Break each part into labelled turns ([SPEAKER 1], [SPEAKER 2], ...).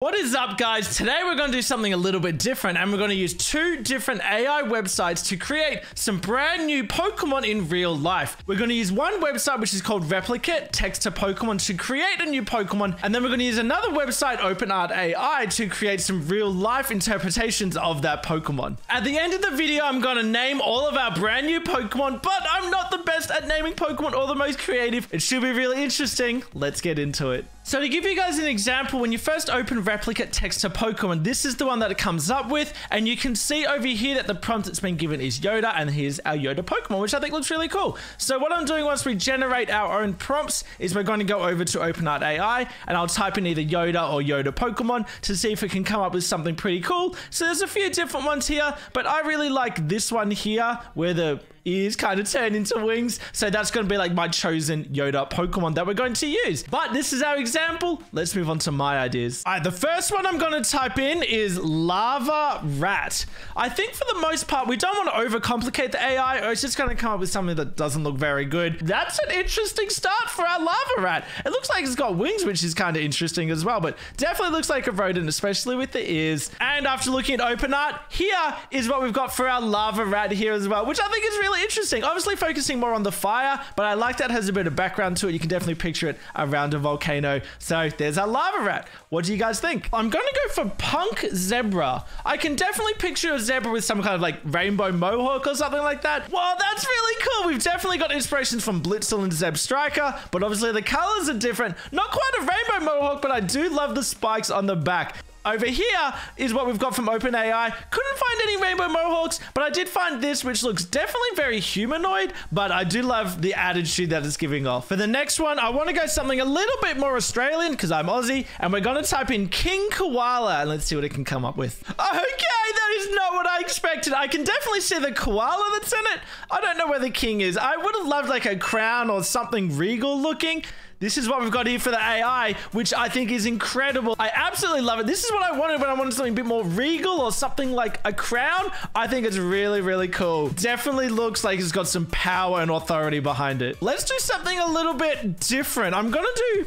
[SPEAKER 1] What is up, guys? Today we're going to do something a little bit different, and we're going to use two different AI websites to create some brand new Pokemon in real life. We're going to use one website, which is called Replicate Text to Pokemon, to create a new Pokemon, and then we're going to use another website, OpenArt AI, to create some real life interpretations of that Pokemon. At the end of the video, I'm going to name all of our brand new Pokemon, but I'm not the best at naming Pokemon or the most creative. It should be really interesting. Let's get into it. So to give you guys an example, when you first open replicate text to Pokemon, this is the one that it comes up with. And you can see over here that the prompt that's been given is Yoda, and here's our Yoda Pokemon, which I think looks really cool. So what I'm doing once we generate our own prompts is we're going to go over to OpenArt AI, and I'll type in either Yoda or Yoda Pokemon to see if it can come up with something pretty cool. So there's a few different ones here, but I really like this one here, where the ears kind of turn into wings. So that's going to be like my chosen Yoda Pokemon that we're going to use. But this is our example. Let's move on to my ideas. All right, the first one I'm going to type in is Lava Rat. I think for the most part, we don't want to overcomplicate the AI or it's just going to come up with something that doesn't look very good. That's an interesting start for our Lava Rat. It looks like it's got wings, which is kind of interesting as well, but definitely looks like a rodent, especially with the ears. And after looking at open art, here is what we've got for our Lava Rat here as well, which I think is really really interesting. Obviously focusing more on the fire, but I like that has a bit of background to it. You can definitely picture it around a volcano. So there's our lava rat. What do you guys think? I'm going to go for punk zebra. I can definitely picture a zebra with some kind of like rainbow mohawk or something like that. Well, that's really cool. We've definitely got inspirations from Blitzle and Zebstrika, but obviously the colors are different. Not quite a rainbow mohawk, but I do love the spikes on the back. Over here is what we've got from OpenAI. Couldn't find any rainbow mohawks, but I did find this, which looks definitely very humanoid, but I do love the attitude that it's giving off. For the next one, I want to go something a little bit more Australian because I'm Aussie, and we're going to type in King Koala, and let's see what it can come up with. Okay, that is not what I expected. I can definitely see the koala that's in it. I don't know where the king is. I would have loved like a crown or something regal looking. This is what we've got here for the AI, which I think is incredible. I absolutely love it. This is what I wanted when I wanted something a bit more regal or something like a crown. I think it's really, really cool. Definitely looks like it's got some power and authority behind it. Let's do something a little bit different. I'm to do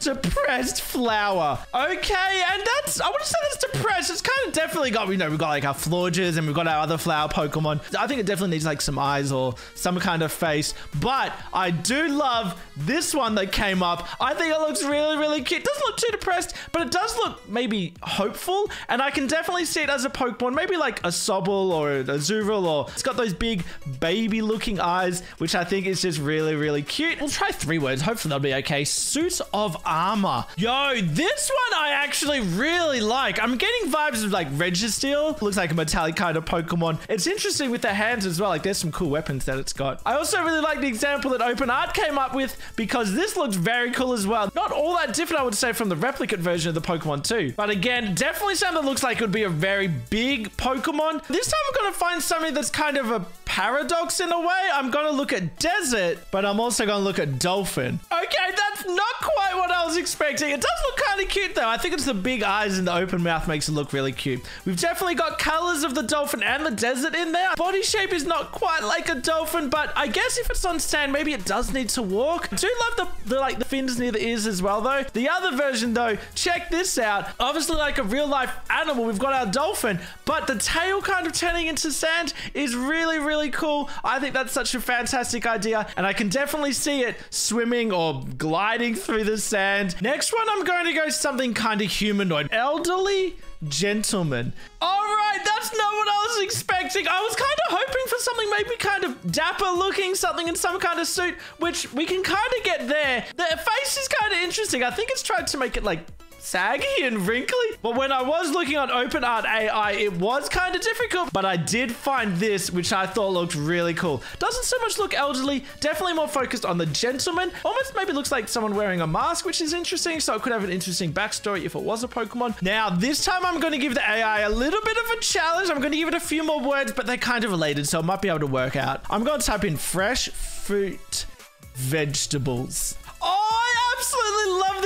[SPEAKER 1] Depressed flower. Okay, and that's, I wouldn't say that's depressed. It's kind of definitely got, you know, we've got like our Florges and we've got our other flower Pokemon. I think it definitely needs like some eyes or some kind of face. But I do love this one that came up. I think it looks really, really cute. It doesn't look too depressed, but it does look maybe hopeful. And I can definitely see it as a Pokemon, maybe like a Sobble or a Azurill or it's got those big baby looking eyes, which I think is just really, really cute. We'll try three words. Hopefully that'll be okay. Suit of armor. Yo, this one I actually really like. I'm getting vibes of like Registeel. Looks like a metallic kind of Pokemon. It's interesting with the hands as well. Like there's some cool weapons that it's got. I also really like the example that OpenArt came up with because this looks very cool as well. Not all that different, I would say, from the replicate version of the Pokemon 2. But again, definitely something that looks like it would be a very big Pokemon. This time I'm going to find something that's kind of a paradox in a way. I'm going to look at desert, but I'm also going to look at dolphin. Okay, not quite what I was expecting. It does look kind of cute though. I think it's the big eyes and the open mouth makes it look really cute. We've definitely got colors of the dolphin and the desert in there. Body shape is not quite like a dolphin, but I guess if it's on stand, maybe it does need to walk. I do love the, the like the fins near the ears as well though. The other version though, check this out. Obviously like a real life animal, we've got our dolphin, but the tail kind of turning into sand is really, really cool. I think that's such a fantastic idea and I can definitely see it swimming or gliding through the sand. Next one, I'm going to go something kind of humanoid. Elderly gentleman. All right, that's not what I was expecting. I was kind of hoping for something maybe kind of dapper looking, something in some kind of suit, which we can kind of get there. The face is kind of interesting. I think it's tried to make it like saggy and wrinkly. But when I was looking on OpenArt AI, it was kind of difficult, but I did find this, which I thought looked really cool. Doesn't so much look elderly, definitely more focused on the gentleman. Almost maybe looks like someone wearing a mask, which is interesting. So it could have an interesting backstory if it was a Pokemon. Now, this time I'm going to give the AI a little bit of a challenge. I'm going to give it a few more words, but they're kind of related, so it might be able to work out. I'm going to type in fresh fruit vegetables.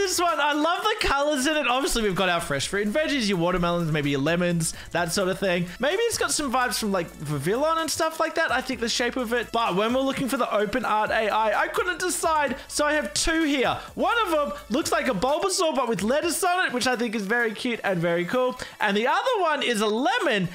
[SPEAKER 1] This one. I love the colors in it. Obviously, we've got our fresh fruit and veggies, your watermelons, maybe your lemons, that sort of thing. Maybe it's got some vibes from like Vivillon and stuff like that. I think the shape of it. But when we're looking for the open art AI, I couldn't decide. So I have two here. One of them looks like a Bulbasaur, but with lettuce on it, which I think is very cute and very cool. And the other one is a lemon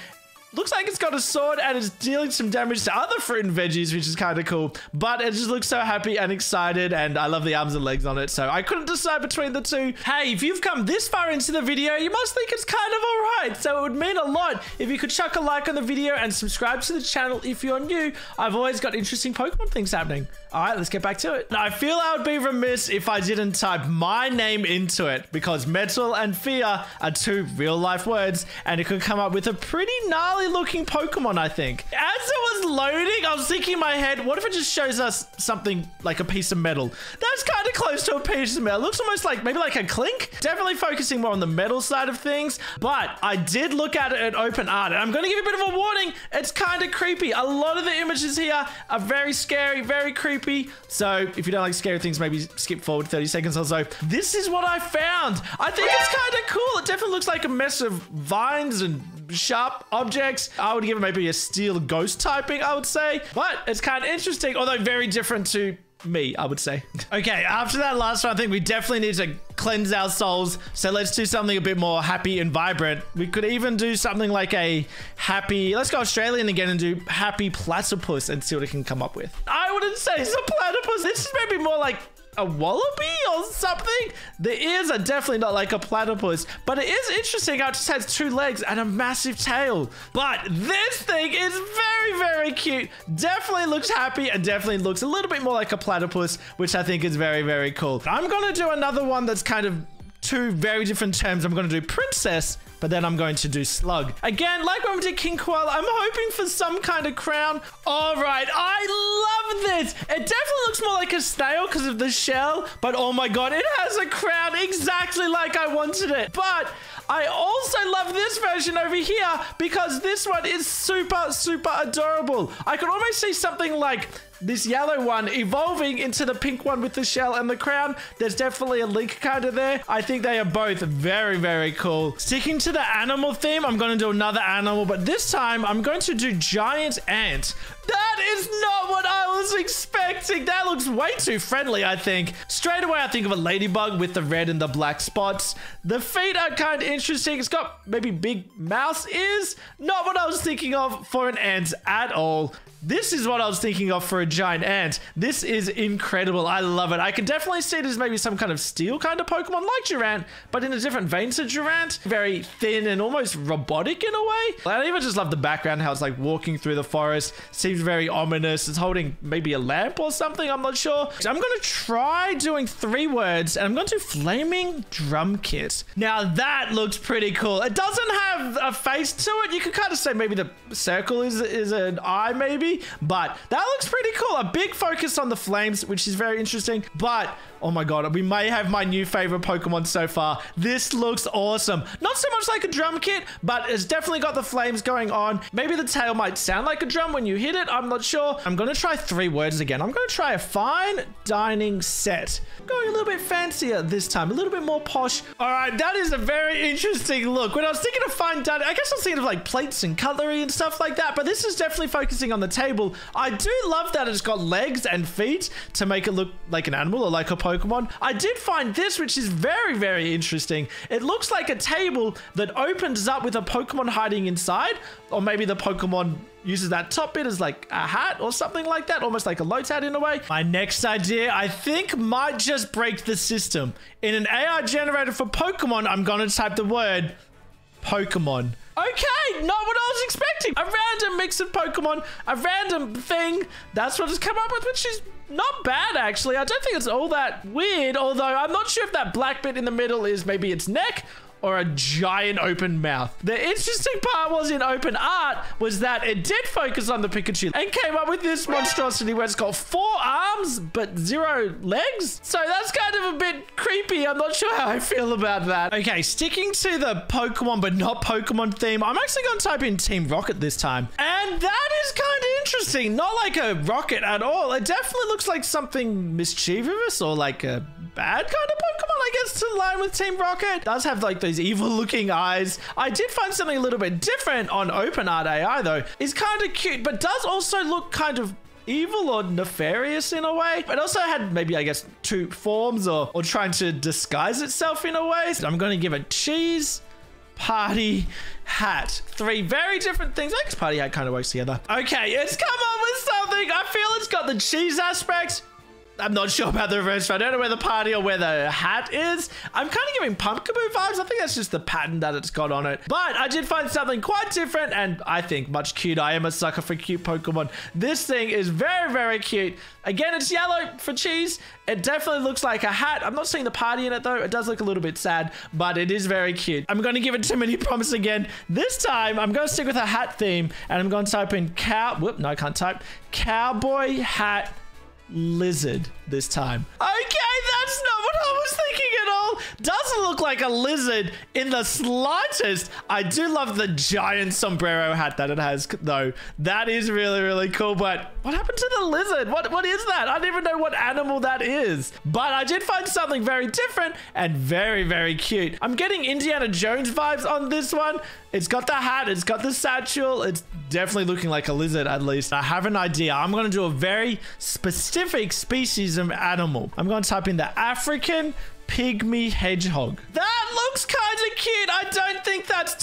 [SPEAKER 1] Looks like it's got a sword and it's dealing some damage to other fruit and veggies, which is kind of cool. But it just looks so happy and excited, and I love the arms and legs on it, so I couldn't decide between the two. Hey, if you've come this far into the video, you must think it's kind of alright, so it would mean a lot if you could chuck a like on the video and subscribe to the channel if you're new. I've always got interesting Pokemon things happening. Alright, let's get back to it. Now, I feel I would be remiss if I didn't type my name into it, because metal and fear are two real-life words, and it could come up with a pretty gnarly looking Pokemon, I think. As it was loading, I was thinking in my head, what if it just shows us something like a piece of metal? That's kind of close to a piece of metal. It looks almost like maybe like a Klink. Definitely focusing more on the metal side of things. But I did look at it at open art and I'm going to give you a bit of a warning. It's kind of creepy. A lot of the images here are very scary, very creepy. So if you don't like scary things, maybe skip forward 30 seconds or so. This is what I found. I think it's kind of cool. It definitely looks like a mess of vines and sharp objects. I would give it maybe a steel ghost typing, I would say. But it's kind of interesting, although very different to me, I would say. okay, after that last one, I think we definitely need to cleanse our souls. So let's do something a bit more happy and vibrant. We could even do something like a happy, let's go Australian again and do happy platypus and see what it can come up with. I wouldn't say it's a platypus. This is maybe more like a wallaby or something? The ears are definitely not like a platypus, but it is interesting how it just has two legs and a massive tail. But this thing is very, very cute. Definitely looks happy and definitely looks a little bit more like a platypus, which I think is very, very cool. I'm to do another one that's kind of two very different terms. I'm going to do princess but then I'm going to do slug. Again, like when we did King Koala, I'm hoping for some kind of crown. All right, I love this. It definitely looks more like a snail because of the shell, but oh my god, it has a crown exactly like I wanted it. But I also love this version over here because this one is super, super adorable. I could almost see something like this yellow one evolving into the pink one with the shell and the crown. There's definitely a link kind of there. I think they are both very, very cool. Sticking to the animal theme, I'm going to do another animal, but this time I'm going to do giant ant. That is not what I was expecting. That looks way too friendly, I think. Straight away, I think of a ladybug with the red and the black spots. The feet are kind of interesting. It's got maybe big mouse ears. Not what I was thinking of for an ant at all. This is what I was thinking of for a giant ant. This is incredible. I love it. I can definitely see it as maybe some kind of steel kind of Pokemon like Durant, but in a different vein to Durant. Very thin and almost robotic in a way. I even just love the background, how it's like walking through the forest. Seems very ominous. It's holding maybe a lamp or something. I'm not sure. So I'm going to try doing three words and I'm going to flaming drum kit. Now that looks pretty cool. It doesn't have a face to it. You could kind of say maybe the circle is, is an eye maybe but that looks pretty cool. A big focus on the flames, which is very interesting. But Oh my god, we may have my new favorite Pokemon so far. This looks awesome. Not so much like a drum kit, but it's definitely got the flames going on. Maybe the tail might sound like a drum when you hit it. I'm not sure. I'm going to try three words again. I'm going to try a fine dining set. Going a little bit fancier this time, a little bit more posh. All right, that is a very interesting look. When I was thinking of fine dining, I guess I was thinking of like plates and cutlery and stuff like that, but this is definitely focusing on the table. I do love that it's got legs and feet to make it look like an animal or like a Pokemon. I did find this, which is very, very interesting. It looks like a table that opens up with a Pokemon hiding inside, or maybe the Pokemon uses that top bit as like a hat or something like that, almost like a Lotad in a way. My next idea, I think, might just break the system. In an AI generator for Pokemon, I'm going to type the word Pokemon. Okay, not what I was expecting. A random mix of Pokemon, a random thing. That's what it's come up with, which is not bad, actually. I don't think it's all that weird, although I'm not sure if that black bit in the middle is maybe its neck or a giant open mouth. The interesting part was in open art was that it did focus on the Pikachu and came up with this monstrosity where it's got four arms but zero legs. So that's kind of a bit creepy. I'm not sure how I feel about that. Okay, sticking to the Pokemon but not Pokemon theme, I'm actually going to type in Team Rocket this time. And that is kind of interesting. Not like a rocket at all. It definitely looks like something mischievous or like a bad kind of Pokemon, I guess, to line with Team Rocket. Does have like those evil looking eyes. I did find something a little bit different on OpenArt AI though. It's kind of cute, but does also look kind of evil or nefarious in a way. It also had maybe, I guess, two forms or, or trying to disguise itself in a way. So I'm going to give it cheese, party, hat. Three very different things. I guess party hat kind of works together. Okay, it's come up with something. I feel it's got the cheese aspect. I'm not sure about the reverse. I don't know where the party or where the hat is. I'm kind of giving Pumpkaboo vibes. I think that's just the pattern that it's got on it. But I did find something quite different and I think much cute. I am a sucker for cute Pokemon. This thing is very, very cute. Again, it's yellow for cheese. It definitely looks like a hat. I'm not seeing the party in it though. It does look a little bit sad, but it is very cute. I'm going to give it too many promise again. This time, I'm going to stick with a hat theme and I'm going to type in cow. Whoop, no, I can't type. Cowboy hat lizard this time. Okay, that's not what I was thinking at all. Doesn't look like a lizard in the slightest. I do love the giant sombrero hat that it has, though. That is really, really cool. But what happened to the lizard? What What is that? I don't even know what animal that is. But I did find something very different and very, very cute. I'm getting Indiana Jones vibes on this one. It's got the hat. It's got the satchel. It's definitely looking like a lizard, at least. I have an idea. I'm going to do a very specific species of animal. I'm going to type in the African pygmy hedgehog. That looks kind of cute.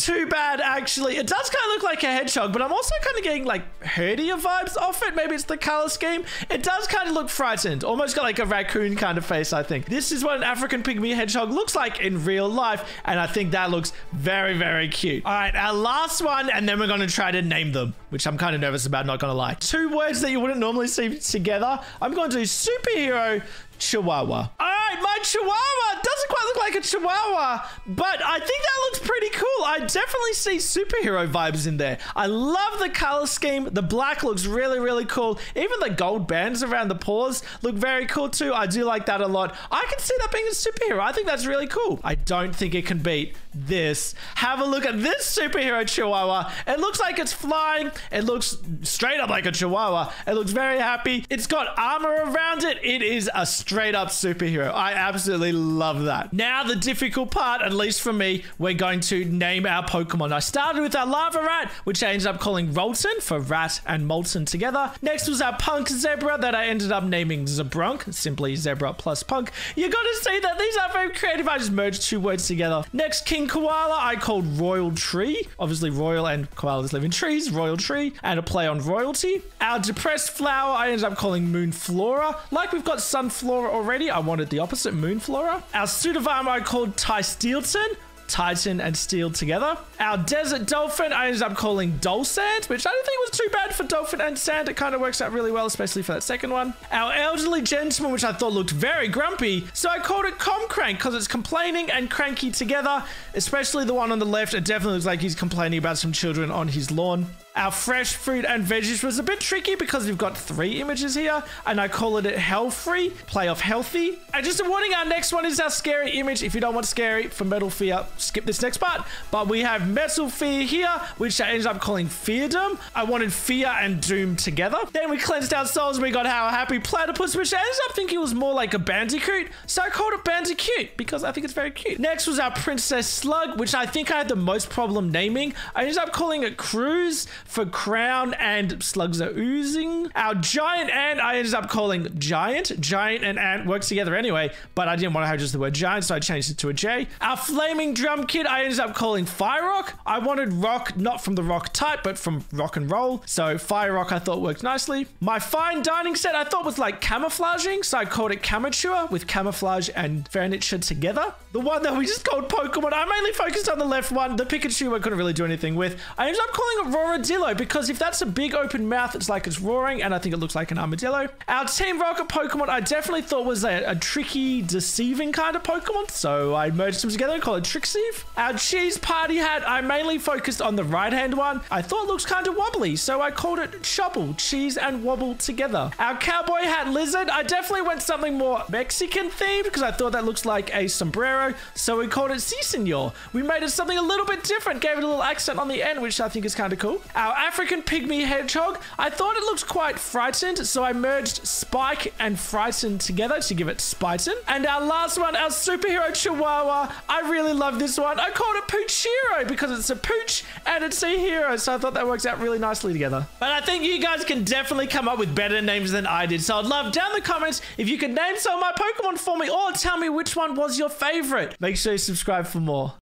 [SPEAKER 1] Too bad, actually. It does kind of look like a hedgehog, but I'm also kind of getting like herdier vibes off it. Maybe it's the color scheme. It does kind of look frightened. Almost got like a raccoon kind of face, I think. This is what an African pygmy hedgehog looks like in real life, and I think that looks very, very cute. All right, our last one, and then we're going to try to name them, which I'm kind of nervous about, not going to lie. Two words that you wouldn't normally see together. I'm going to do superhero Chihuahua. All right, my Chihuahua doesn't quite look like a Chihuahua, but I think that looks pretty cool. I definitely see superhero vibes in there. I love the color scheme. The black looks really, really cool. Even the gold bands around the paws look very cool too. I do like that a lot. I can see that being a superhero. I think that's really cool. I don't think it can beat this. Have a look at this superhero Chihuahua. It looks like it's flying. It looks straight up like a Chihuahua. It looks very happy. It's got armor around it. It is a straight up superhero. I absolutely love that. Now, the difficult part, at least for me, we're going to name our Pokemon. I started with our Lava Rat, which I ended up calling Rolton for rat and Molten together. Next was our Punk Zebra that I ended up naming Zebrunk, simply Zebra plus Punk. You gotta see that these are very creative. I just merged two words together. Next, King Koala, I called Royal Tree. Obviously, Royal and koalas live in trees, Royal Tree, and a play on royalty. Our Depressed Flower, I ended up calling Moon Flora. Like we've got Sunflora already, I wanted the opposite, Moonflora. Our Sudafar I called Ty Steelton. Titan and Steel together. Our Desert Dolphin, I ended up calling Dolsand, which I don't think was too bad for Dolphin and Sand. It kind of works out really well, especially for that second one. Our Elderly Gentleman, which I thought looked very grumpy, so I called it Comcrank because it's complaining and cranky together, especially the one on the left. It definitely looks like he's complaining about some children on his lawn. Our fresh fruit and veggies was a bit tricky because we've got three images here, and I call it hell free, play off healthy. And just a warning, our next one is our scary image. If you don't want scary for Metal Fear, skip this next part. But we have Metal Fear here, which I ended up calling Feardom. I wanted fear and doom together. Then we cleansed our souls. and We got our happy platypus, which I ended up thinking was more like a bandicoot. So I called it Bandicoot because I think it's very cute. Next was our Princess Slug, which I think I had the most problem naming. I ended up calling it Cruise for crown and slugs are oozing. Our giant ant, I ended up calling Jiant. Giant and ant works together anyway, but I didn't want to have just the word giant, so I changed it to a J. Our flaming drum kit, I ended up calling fire rock. I wanted rock, not from the rock type, but from rock and roll. So fire rock I thought worked nicely. My fine dining set I thought was like camouflaging, so I called it Camature with camouflage and furniture together. The one that we just called Pokemon, I mainly focused on the left one. The Pikachu I couldn't really do anything with. I ended up calling Aurora it Rorodillo because if that's a big open mouth, it's like it's roaring, and I think it looks like an armadillo. Our Team Rocket Pokemon, I definitely thought was a, a tricky, deceiving kind of Pokemon, so I merged them together and called it Trixie. explosive. Our cheese party hat, I mainly focused on the right-hand one. I thought it looks kind of wobbly, so I called it Shobble, cheese and wobble together. Our cowboy hat lizard, I definitely went something more Mexican themed because I thought that looks like a sombrero, so we called it Si Senor. We made it something a little bit different, gave it a little accent on the end, which I think is kind of cool. Our African pygmy hedgehog, I thought it looked quite frightened, so I merged Spike and Frightened together to give it Spiten. And our last one, our superhero chihuahua, I really love this one. I called it Poochiro because it's a pooch and it's a hero, so I thought that works out really nicely together. But I think you guys can definitely come up with better names than I did, so I'd love down in the comments if you could name some of my Pokemon for me or tell me which one was your favorite. Make sure you subscribe for more.